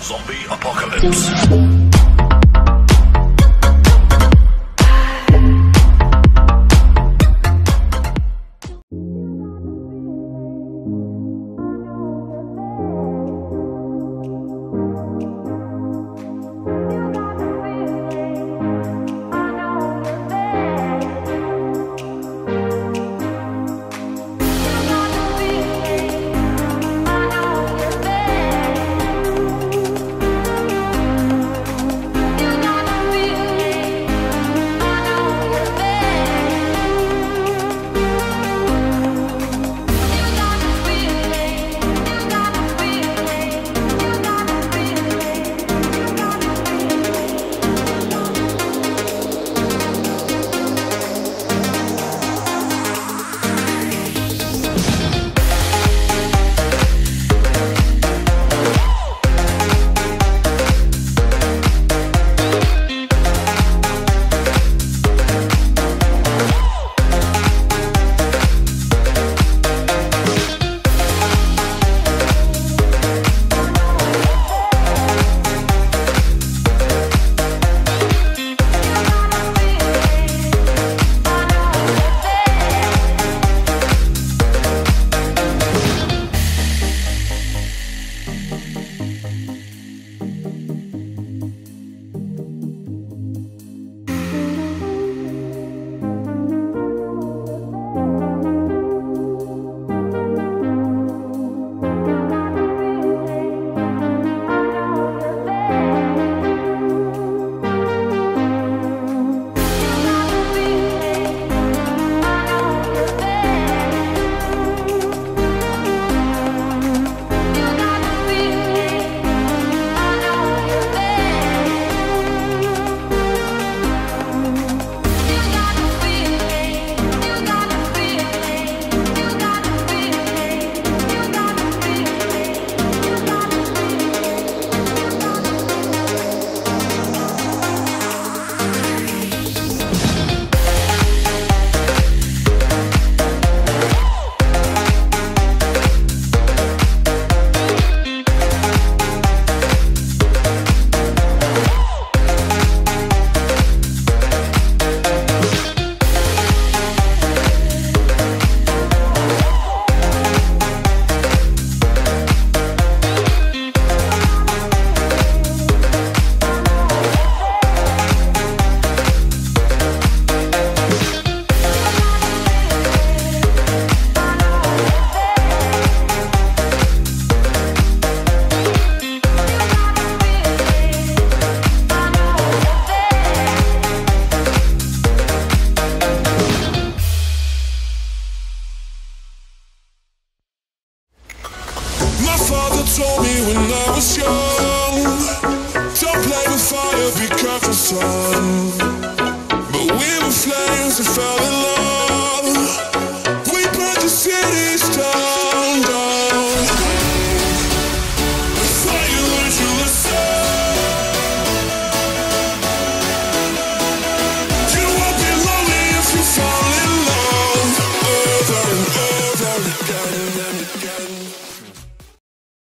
Zombie Apocalypse. But we were fell in love.